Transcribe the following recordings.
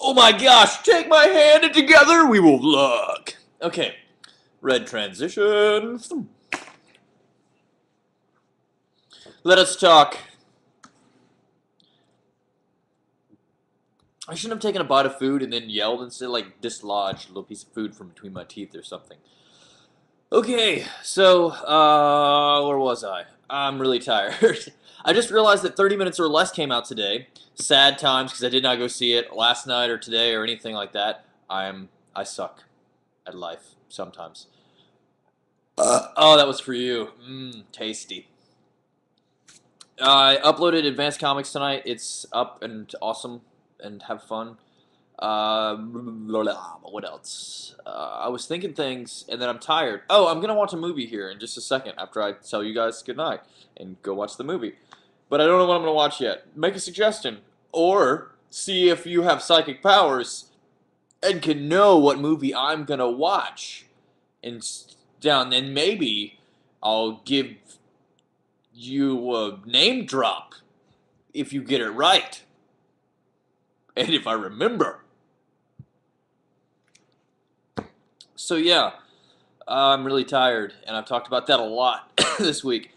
Oh my gosh, take my hand and together we will vlog. Okay, red transition. Let us talk. I shouldn't have taken a bite of food and then yelled instead, like dislodged a little piece of food from between my teeth or something. Okay, so, uh, where was I? I'm really tired. I just realized that 30 Minutes or Less came out today. Sad times because I did not go see it last night or today or anything like that. I'm, I suck at life sometimes. Uh, oh, that was for you. Mmm, tasty. I uploaded Advanced Comics tonight. It's up and awesome and have fun. Uh, what else? Uh, I was thinking things, and then I'm tired. Oh, I'm gonna watch a movie here in just a second after I tell you guys goodnight and go watch the movie. But I don't know what I'm gonna watch yet. Make a suggestion, or see if you have psychic powers and can know what movie I'm gonna watch. And down, then maybe I'll give you a name drop if you get it right. And if I remember. So yeah, I'm really tired, and I've talked about that a lot this week.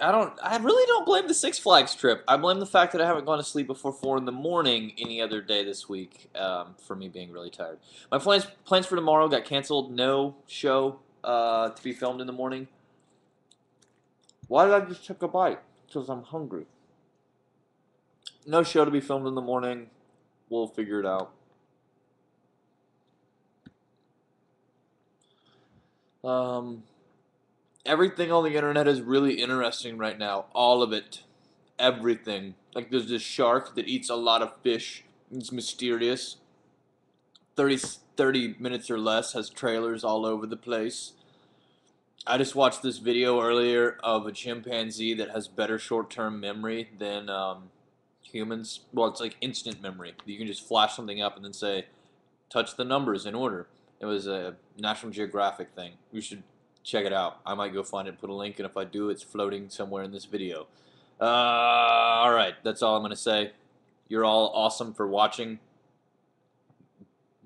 I don't. I really don't blame the Six Flags trip. I blame the fact that I haven't gone to sleep before four in the morning any other day this week. Um, for me being really tired. My plans plans for tomorrow got canceled. No show uh, to be filmed in the morning. Why did I just take a bite? Because I'm hungry. No show to be filmed in the morning. We'll figure it out. Um, everything on the internet is really interesting right now. All of it. Everything. Like there's this shark that eats a lot of fish. It's mysterious. 30, 30 minutes or less has trailers all over the place. I just watched this video earlier of a chimpanzee that has better short-term memory than um, humans. Well, it's like instant memory. You can just flash something up and then say, touch the numbers in order. It was a National Geographic thing. You should check it out. I might go find it and put a link, and if I do, it's floating somewhere in this video. Uh, all right, that's all I'm going to say. You're all awesome for watching.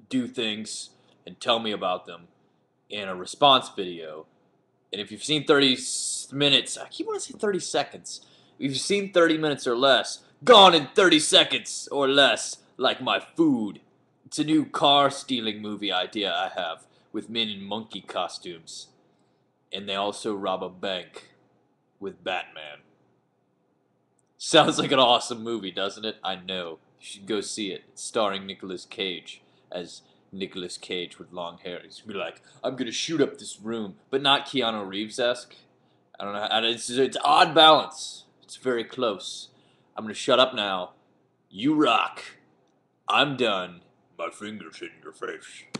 Do things and tell me about them in a response video. And if you've seen 30 minutes, I keep wanting to say 30 seconds. If you've seen 30 minutes or less, gone in 30 seconds or less, like my food. It's a new car stealing movie idea I have with men in monkey costumes. And they also rob a bank with Batman. Sounds like an awesome movie, doesn't it? I know. You should go see it. It's starring Nicolas Cage as Nicolas Cage with long hair. He's gonna be like, I'm gonna shoot up this room, but not Keanu Reeves esque. I don't know. It's, it's odd balance. It's very close. I'm gonna shut up now. You rock. I'm done. My fingers in your face.